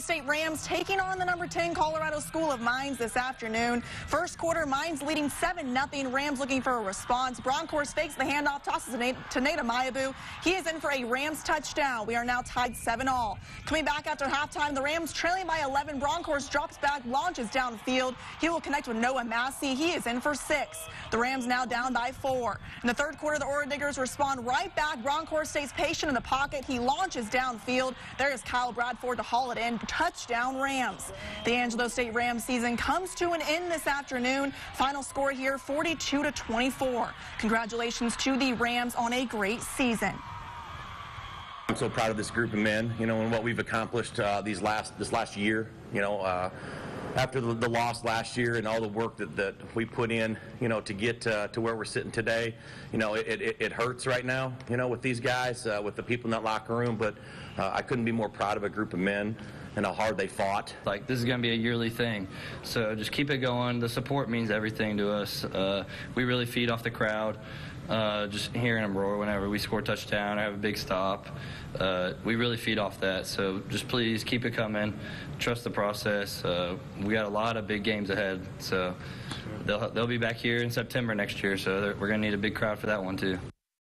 State Rams taking on the number 10 Colorado School of Mines this afternoon. First quarter, Mines leading 7-0. Rams looking for a response. Bronkhorst fakes the handoff, tosses it to Nate Mayabu. He is in for a Rams touchdown. We are now tied 7-all. Coming back after halftime, the Rams trailing by 11. Bronkhorst drops back, launches downfield. He will connect with Noah Massey. He is in for six. The Rams now down by four. In the third quarter, the Orediggers respond right back. Bronkhorst stays patient in the pocket. He launches downfield. There is Kyle Bradford to haul it in. Touchdown Rams. The Angelo State Rams season comes to an end this afternoon. Final score here 42 to 24. Congratulations to the Rams on a great season. I'm so proud of this group of men, you know, and what we've accomplished uh, these last this last year. You know, uh, after the, the, loss last year and all the work that, that we put in, you know, to get uh, to where we're sitting today, you know, it, it, it, hurts right now, you know, with these guys, uh, with the people in that locker room. But uh, I couldn't be more proud of a group of men and how hard they fought. Like this is going to be a yearly thing, so just keep it going. The support means everything to us. Uh, we really feed off the crowd. Uh, just hearing them roar whenever we score a touchdown or have a big stop, uh, we really feed off that. So just please keep it coming. Trust the process. Uh, we got a lot of big games ahead, so they'll they'll be back here in September next year. So we're going to need a big crowd for that one too.